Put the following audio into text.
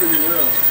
Çok gülüyor.